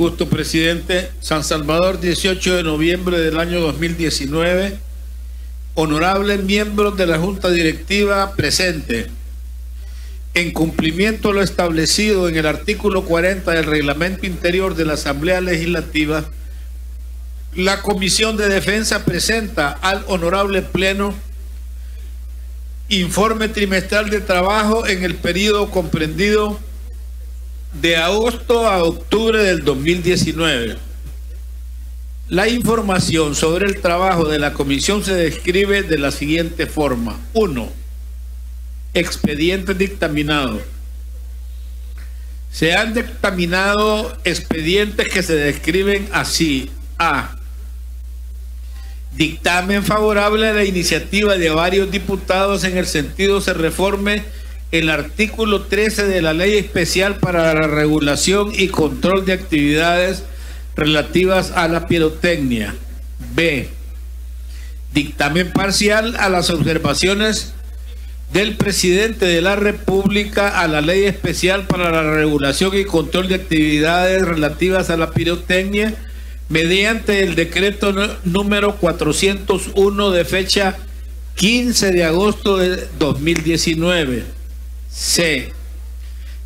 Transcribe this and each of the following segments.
gusto, presidente. San Salvador, 18 de noviembre del año 2019. Honorables miembros de la Junta Directiva presente. En cumplimiento de lo establecido en el artículo 40 del Reglamento Interior de la Asamblea Legislativa, la Comisión de Defensa presenta al Honorable Pleno informe trimestral de trabajo en el periodo comprendido de agosto a octubre del 2019. La información sobre el trabajo de la comisión se describe de la siguiente forma. 1. Expedientes dictaminados. Se han dictaminado expedientes que se describen así. A. Dictamen favorable a la iniciativa de varios diputados en el sentido se reforme el artículo 13 de la Ley Especial para la Regulación y Control de Actividades relativas a la pirotecnia. B. Dictamen parcial a las observaciones del presidente de la República a la Ley Especial para la Regulación y Control de Actividades relativas a la pirotecnia mediante el decreto número 401 de fecha 15 de agosto de 2019. C.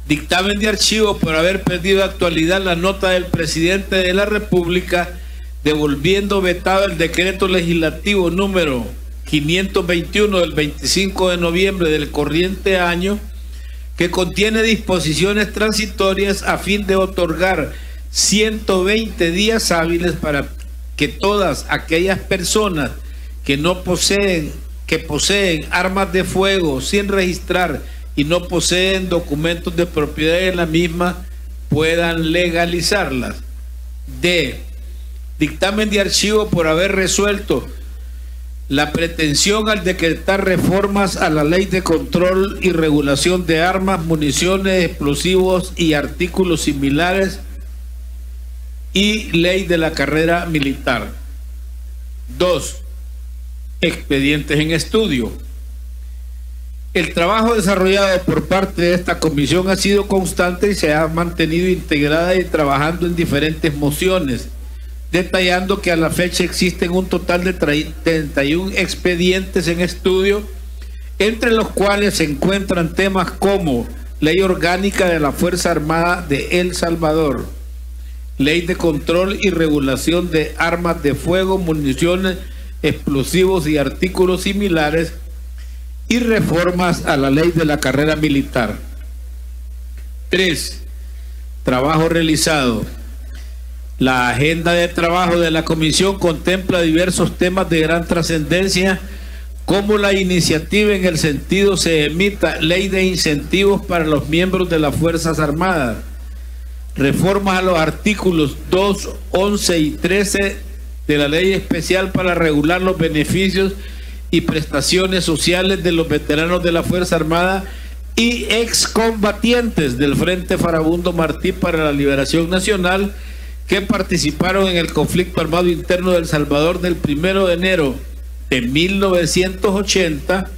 Dictamen de archivo por haber perdido actualidad la nota del presidente de la República devolviendo vetado el decreto legislativo número 521 del 25 de noviembre del corriente año que contiene disposiciones transitorias a fin de otorgar 120 días hábiles para que todas aquellas personas que no poseen, que poseen armas de fuego sin registrar y no poseen documentos de propiedad de la misma puedan legalizarlas. D. Dictamen de archivo por haber resuelto la pretensión al decretar reformas a la ley de control y regulación de armas, municiones, explosivos y artículos similares y ley de la carrera militar. Dos, expedientes en estudio. El trabajo desarrollado por parte de esta comisión ha sido constante y se ha mantenido integrada y trabajando en diferentes mociones, detallando que a la fecha existen un total de 31 expedientes en estudio, entre los cuales se encuentran temas como Ley Orgánica de la Fuerza Armada de El Salvador, Ley de control y regulación de armas de fuego, municiones, explosivos y artículos similares y reformas a la ley de la carrera militar. 3. Trabajo realizado. La agenda de trabajo de la comisión contempla diversos temas de gran trascendencia, como la iniciativa en el sentido se emita ley de incentivos para los miembros de las Fuerzas Armadas reformas a los artículos 2, 11 y 13 de la Ley Especial para regular los beneficios y prestaciones sociales de los veteranos de la Fuerza Armada y excombatientes del Frente Farabundo Martí para la Liberación Nacional que participaron en el conflicto armado interno del Salvador del 1 de enero de 1980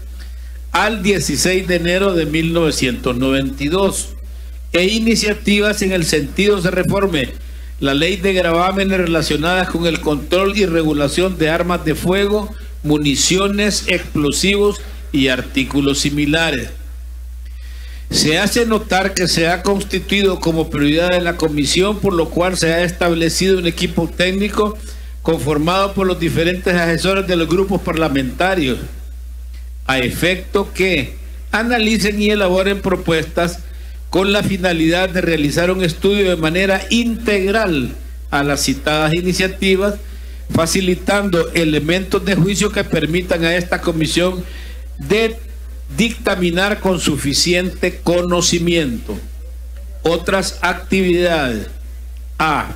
al 16 de enero de 1992 e iniciativas en el sentido se reforme la ley de gravámenes relacionadas con el control y regulación de armas de fuego, municiones, explosivos y artículos similares. Se hace notar que se ha constituido como prioridad de la comisión, por lo cual se ha establecido un equipo técnico conformado por los diferentes asesores de los grupos parlamentarios, a efecto que analicen y elaboren propuestas con la finalidad de realizar un estudio de manera integral a las citadas iniciativas, facilitando elementos de juicio que permitan a esta comisión de dictaminar con suficiente conocimiento. Otras actividades. A.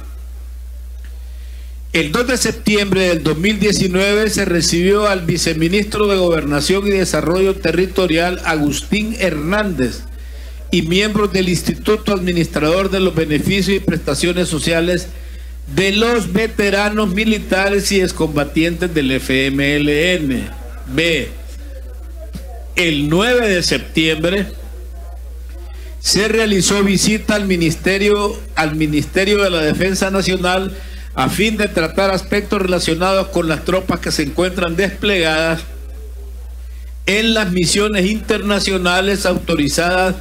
El 2 de septiembre del 2019 se recibió al viceministro de Gobernación y Desarrollo Territorial, Agustín Hernández, y miembros del Instituto Administrador de los Beneficios y Prestaciones Sociales de los veteranos militares y excombatientes del FMLN. B. El 9 de septiembre se realizó visita al Ministerio, al Ministerio de la Defensa Nacional a fin de tratar aspectos relacionados con las tropas que se encuentran desplegadas en las misiones internacionales autorizadas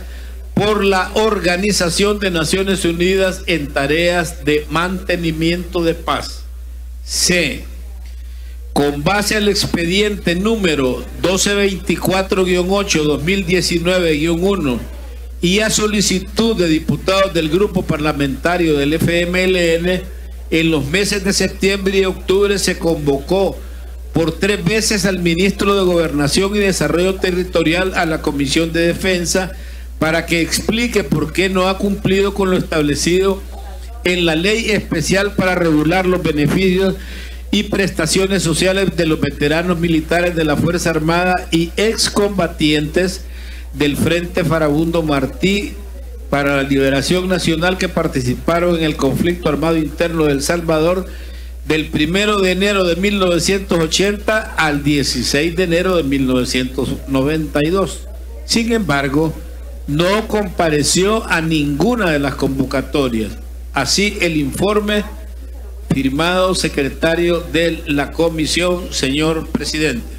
por la Organización de Naciones Unidas en tareas de mantenimiento de paz. C. Con base al expediente número 1224-8-2019-1 y a solicitud de diputados del grupo parlamentario del FMLN, en los meses de septiembre y octubre se convocó por tres veces al ministro de Gobernación y Desarrollo Territorial a la Comisión de Defensa para que explique por qué no ha cumplido con lo establecido en la ley especial para regular los beneficios y prestaciones sociales de los veteranos militares de la Fuerza Armada y excombatientes del Frente Farabundo Martí para la Liberación Nacional que participaron en el conflicto armado interno de El Salvador del primero de enero de 1980 al 16 de enero de 1992. Sin embargo, no compareció a ninguna de las convocatorias. Así el informe firmado secretario de la comisión, señor presidente.